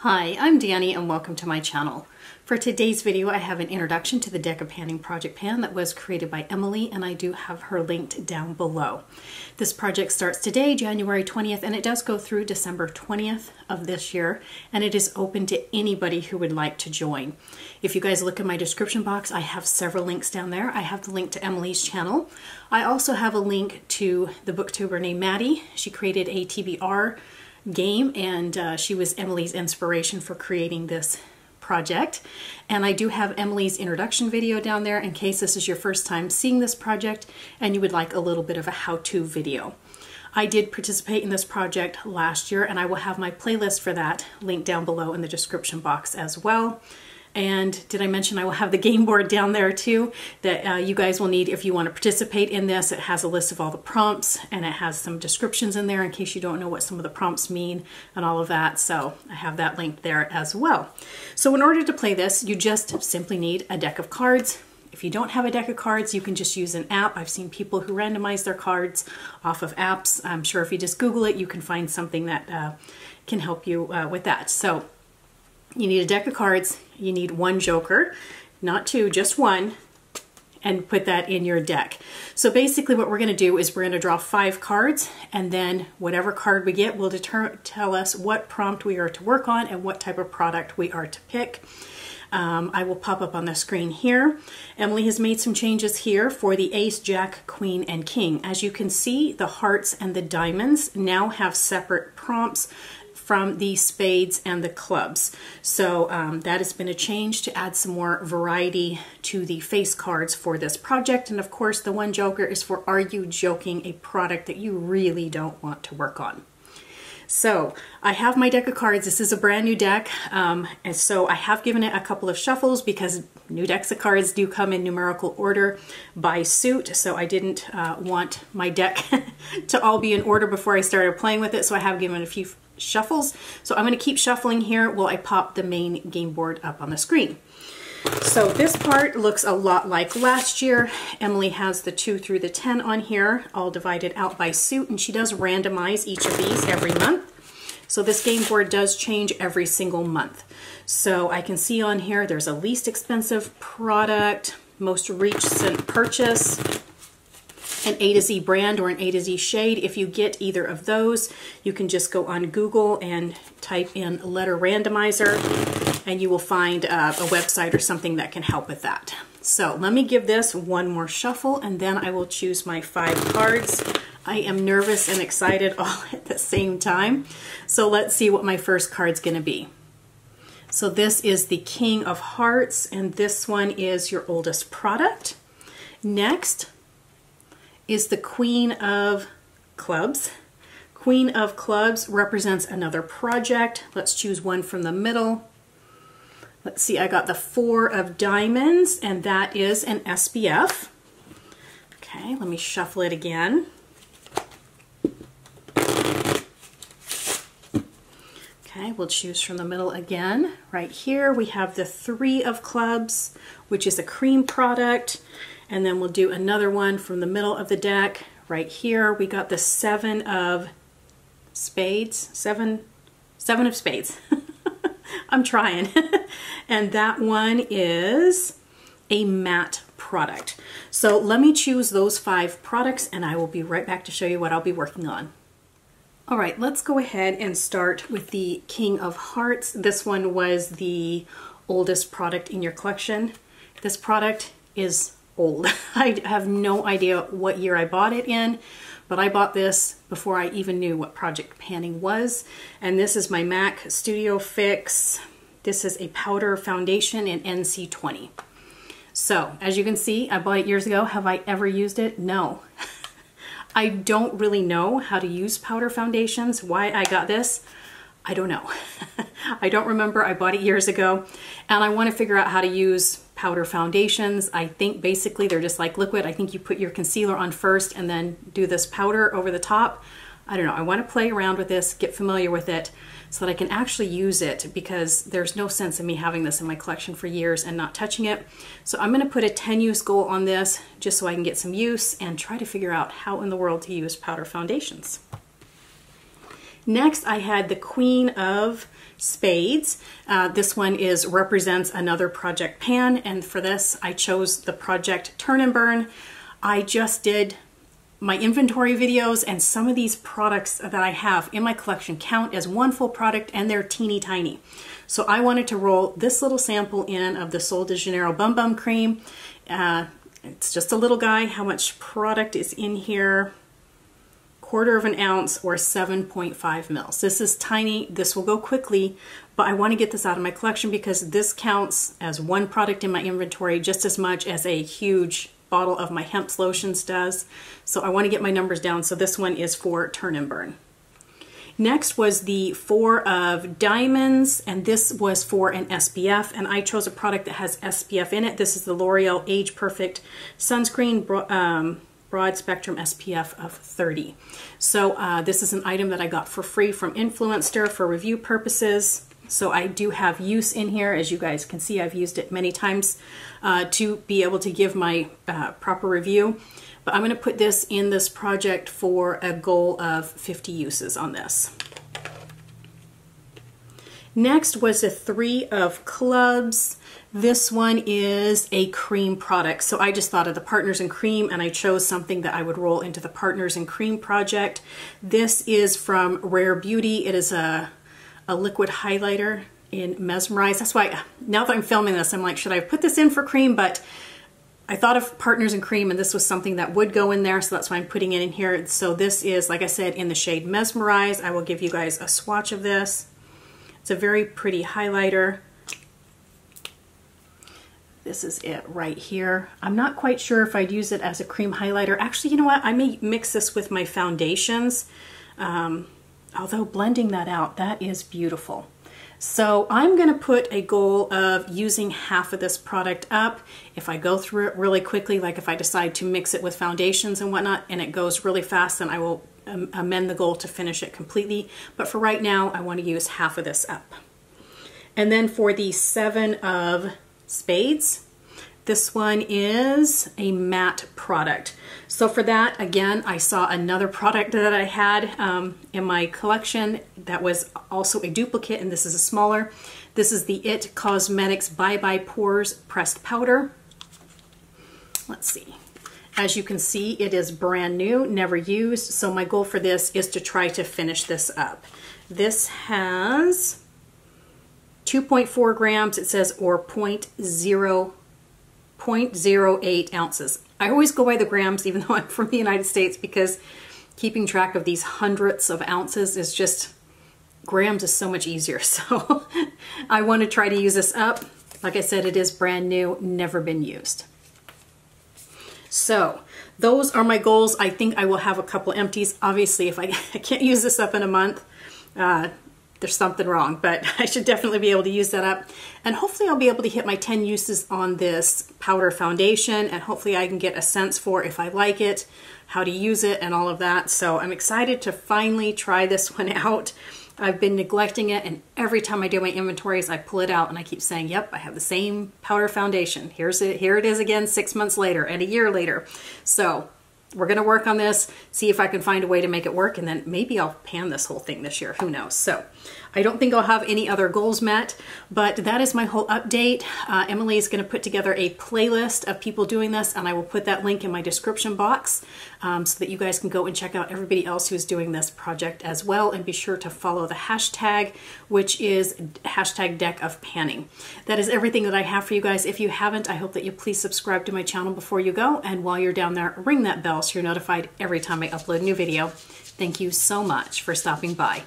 Hi, I'm Dannie and welcome to my channel. For today's video, I have an introduction to the Deck of Panning Project Pan that was created by Emily and I do have her linked down below. This project starts today, January 20th, and it does go through December 20th of this year, and it is open to anybody who would like to join. If you guys look in my description box, I have several links down there. I have the link to Emily's channel. I also have a link to the booktuber named Maddi. She created a TBR game and uh, she was Emily's inspiration for creating this project. And I do have Emily's introduction video down there in case this is your first time seeing this project and you would like a little bit of a how-to video. I did participate in this project last year and I will have my playlist for that linked down below in the description box as well. And did I mention I will have the game board down there too that uh, you guys will need if you want to participate in this. It has a list of all the prompts and it has some descriptions in there in case you don't know what some of the prompts mean and all of that. So I have that linked there as well. So in order to play this, you just simply need a deck of cards. If you don't have a deck of cards, you can just use an app. I've seen people who randomize their cards off of apps. I'm sure if you just Google it, you can find something that uh, can help you uh, with that. So you need a deck of cards, you need one joker, not two, just one, and put that in your deck. So basically what we're going to do is we're going to draw five cards and then whatever card we get will deter tell us what prompt we are to work on and what type of product we are to pick. Um, I will pop up on the screen here. Emily has made some changes here for the ace, jack, queen, and king. As you can see, the hearts and the diamonds now have separate prompts from the spades and the clubs. So um, that has been a change to add some more variety to the face cards for this project. And of course, the one joker is for Are You Joking? A product that you really don't want to work on. So I have my deck of cards. This is a brand new deck. Um, and so I have given it a couple of shuffles because new decks of cards do come in numerical order by suit. So I didn't uh, want my deck to all be in order before I started playing with it. So I have given a few shuffles. So I'm going to keep shuffling here while I pop the main game board up on the screen. So this part looks a lot like last year. Emily has the 2 through the 10 on here, all divided out by suit, and she does randomize each of these every month. So this game board does change every single month. So I can see on here there's a least expensive product, most recent purchase, an A to Z brand or an A to Z shade. If you get either of those, you can just go on Google and type in letter randomizer and you will find uh, a website or something that can help with that. So let me give this one more shuffle and then I will choose my five cards. I am nervous and excited all at the same time. So let's see what my first card's gonna be. So this is the King of Hearts and this one is your oldest product. Next, is the Queen of Clubs. Queen of Clubs represents another project. Let's choose one from the middle. Let's see, I got the Four of Diamonds, and that is an SPF. Okay, let me shuffle it again. Okay, we'll choose from the middle again. Right here we have the Three of Clubs, which is a cream product. And then we'll do another one from the middle of the deck. Right here, we got the seven of spades, seven, seven of spades. I'm trying. and that one is a matte product. So let me choose those five products and I will be right back to show you what I'll be working on. All right, let's go ahead and start with the King of Hearts. This one was the oldest product in your collection. This product is old. I have no idea what year I bought it in, but I bought this before I even knew what project panning was. And this is my MAC Studio Fix. This is a powder foundation in NC20. So as you can see, I bought it years ago. Have I ever used it? No. I don't really know how to use powder foundations, why I got this. I don't know. I don't remember. I bought it years ago and I want to figure out how to use powder foundations. I think basically they're just like liquid. I think you put your concealer on first and then do this powder over the top. I don't know. I want to play around with this, get familiar with it so that I can actually use it because there's no sense in me having this in my collection for years and not touching it. So I'm going to put a 10 use goal on this just so I can get some use and try to figure out how in the world to use powder foundations. Next, I had the Queen of Spades. Uh, this one is represents another project pan, and for this, I chose the project Turn and Burn. I just did my inventory videos and some of these products that I have in my collection count as one full product and they're teeny tiny. So I wanted to roll this little sample in of the Sol de Janeiro Bum Bum Cream. Uh, it's just a little guy. How much product is in here? Quarter of an ounce or 7.5 mils. This is tiny. This will go quickly, but I want to get this out of my collection because this counts as one product in my inventory just as much as a huge bottle of my hemp lotions does. So I want to get my numbers down. So this one is for turn and burn. Next was the Four of Diamonds, and this was for an SPF, and I chose a product that has SPF in it. This is the L'Oreal Age Perfect Sunscreen um, Broad Spectrum SPF of 30. So uh, this is an item that I got for free from Influenster for review purposes. So I do have use in here. As you guys can see, I've used it many times uh, to be able to give my uh, proper review. But I'm going to put this in this project for a goal of 50 uses on this. Next was a three of clubs. This one is a cream product. So I just thought of the Partners in Cream and I chose something that I would roll into the Partners in Cream project. This is from Rare Beauty. It is a, a liquid highlighter in Mesmerize. That's why now that I'm filming this, I'm like, should I put this in for cream? But I thought of Partners in Cream and this was something that would go in there, so that's why I'm putting it in here. So this is, like I said, in the shade Mesmerize. I will give you guys a swatch of this. It's a very pretty highlighter. This is it right here. I'm not quite sure if I'd use it as a cream highlighter. Actually, you know what? I may mix this with my foundations. Um, although blending that out, that is beautiful. So I'm going to put a goal of using half of this product up. If I go through it really quickly, like if I decide to mix it with foundations and whatnot, and it goes really fast, then I will amend the goal to finish it completely. But for right now, I want to use half of this up. And then for the seven of spades, this one is a matte product. So for that, again, I saw another product that I had um, in my collection that was also a duplicate, and this is a smaller. This is the IT Cosmetics Bye Bye Pores Pressed Powder. Let's see. As you can see, it is brand new, never used, so my goal for this is to try to finish this up. This has 2.4 grams, it says, or 0.0 0.08 ounces. I always go by the grams even though I'm from the United States because keeping track of these hundredths of ounces is just, grams is so much easier. So I want to try to use this up. Like I said, it is brand new, never been used. So those are my goals. I think I will have a couple empties. Obviously, if I, I can't use this up in a month, uh, there's something wrong, but I should definitely be able to use that up. And hopefully I'll be able to hit my 10 uses on this powder foundation and hopefully I can get a sense for if I like it, how to use it and all of that. So I'm excited to finally try this one out. I've been neglecting it and every time I do my inventories I pull it out and I keep saying yep I have the same powder foundation here's it here it is again six months later and a year later so we're to work on this, see if I can find a way to make it work, and then maybe I'll pan this whole thing this year. Who knows? So I don't think I'll have any other goals met, but that is my whole update. Uh, Emily is going to put together a playlist of people doing this, and I will put that link in my description box um, so that you guys can go and check out everybody else who's doing this project as well, and be sure to follow the hashtag, which is hashtag deck of panning. That is everything that I have for you guys. If you haven't, I hope that you please subscribe to my channel before you go, and while you're down there, ring that bell so you're notified every time I upload a new video. Thank you so much for stopping by.